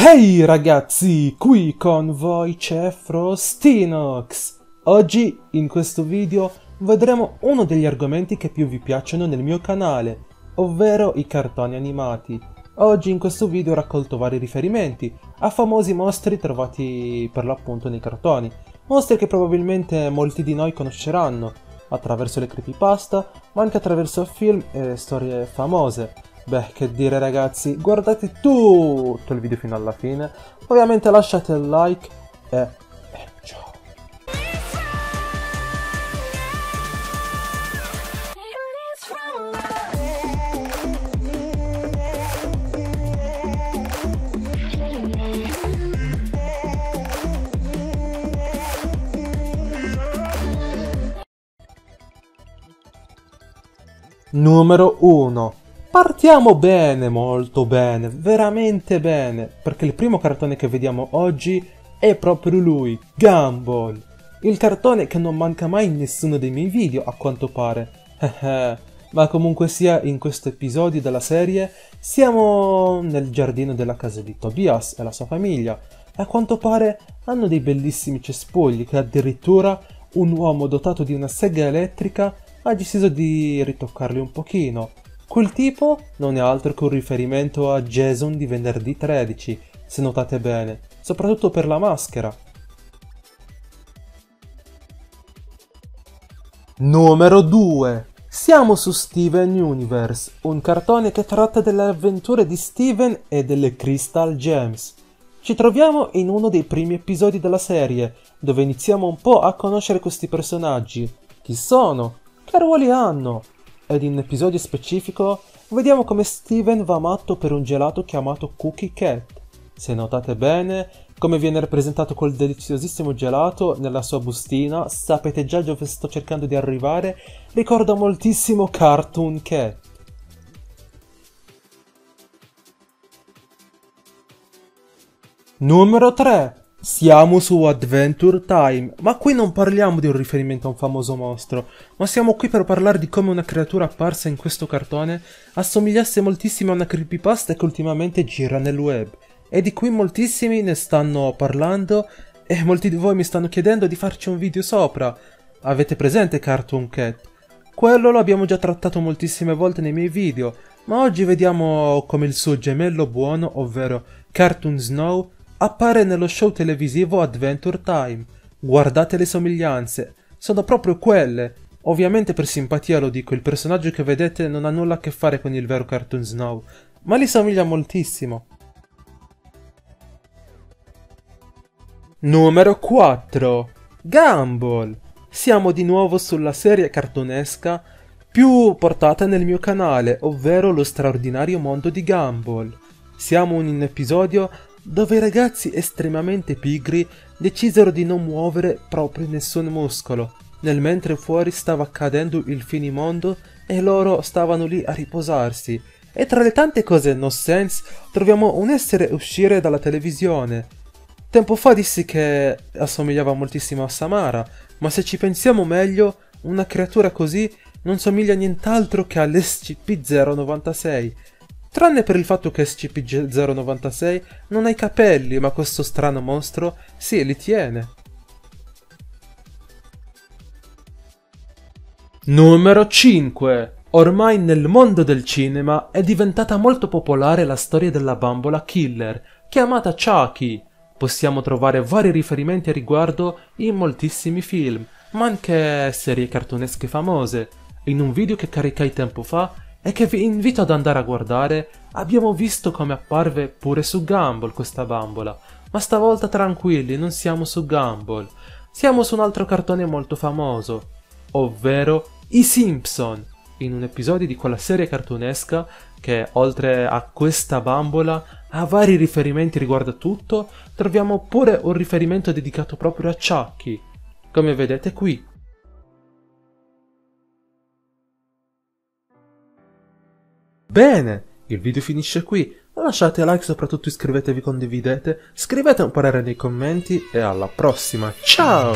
Ehi ragazzi, qui con voi c'è Frostinox. Oggi in questo video vedremo uno degli argomenti che più vi piacciono nel mio canale, ovvero i cartoni animati. Oggi in questo video ho raccolto vari riferimenti a famosi mostri trovati per l'appunto nei cartoni, mostri che probabilmente molti di noi conosceranno attraverso le creepypasta, ma anche attraverso film e storie famose. Beh, che dire ragazzi, guardate tutto il video fino alla fine, ovviamente lasciate il like e... Numero 1 Partiamo bene, molto bene, veramente bene, perché il primo cartone che vediamo oggi è proprio lui, Gumball. Il cartone che non manca mai in nessuno dei miei video, a quanto pare. Ma comunque sia, in questo episodio della serie, siamo nel giardino della casa di Tobias e la sua famiglia. A quanto pare hanno dei bellissimi cespugli che addirittura un uomo dotato di una sega elettrica ha deciso di ritoccarli un pochino Quel tipo non è altro che un riferimento a Jason di venerdì 13, se notate bene, soprattutto per la maschera. Numero 2 Siamo su Steven Universe, un cartone che tratta delle avventure di Steven e delle Crystal Gems. Ci troviamo in uno dei primi episodi della serie, dove iniziamo un po' a conoscere questi personaggi. Chi sono? Che ruoli hanno? Ed in episodio specifico vediamo come Steven va matto per un gelato chiamato Cookie Cat. Se notate bene, come viene rappresentato quel deliziosissimo gelato nella sua bustina, sapete già dove sto cercando di arrivare, ricorda moltissimo Cartoon Cat. Numero 3 siamo su Adventure Time, ma qui non parliamo di un riferimento a un famoso mostro, ma siamo qui per parlare di come una creatura apparsa in questo cartone assomigliasse moltissimo a una creepypasta che ultimamente gira nel web, e di cui moltissimi ne stanno parlando e molti di voi mi stanno chiedendo di farci un video sopra. Avete presente Cartoon Cat? Quello lo abbiamo già trattato moltissime volte nei miei video, ma oggi vediamo come il suo gemello buono, ovvero Cartoon Snow, appare nello show televisivo Adventure Time. Guardate le somiglianze, sono proprio quelle. Ovviamente per simpatia lo dico, il personaggio che vedete non ha nulla a che fare con il vero Cartoon Snow, ma gli somiglia moltissimo. Numero 4 Gumball Siamo di nuovo sulla serie cartonesca più portata nel mio canale, ovvero lo straordinario mondo di Gumball. Siamo in un episodio dove i ragazzi estremamente pigri decisero di non muovere proprio nessun muscolo, nel mentre fuori stava accadendo il finimondo e loro stavano lì a riposarsi. E tra le tante cose no sense troviamo un essere uscire dalla televisione. Tempo fa dissi che assomigliava moltissimo a Samara, ma se ci pensiamo meglio, una creatura così non somiglia nient'altro che all'SCP-096 Tranne per il fatto che SCP-096 non ha i capelli, ma questo strano mostro sì, li tiene. Numero 5 Ormai nel mondo del cinema è diventata molto popolare la storia della bambola killer, chiamata Chucky. Possiamo trovare vari riferimenti a riguardo in moltissimi film, ma anche serie cartonesche famose. In un video che caricai tempo fa e che vi invito ad andare a guardare, abbiamo visto come apparve pure su Gumball questa bambola. Ma stavolta tranquilli, non siamo su Gumball. Siamo su un altro cartone molto famoso, ovvero I Simpson, in un episodio di quella serie cartunesca che oltre a questa bambola ha vari riferimenti riguardo a tutto, troviamo pure un riferimento dedicato proprio a Chucky, come vedete qui. Bene, il video finisce qui. Lasciate like, soprattutto iscrivetevi, condividete, scrivete un parere nei commenti e alla prossima. Ciao!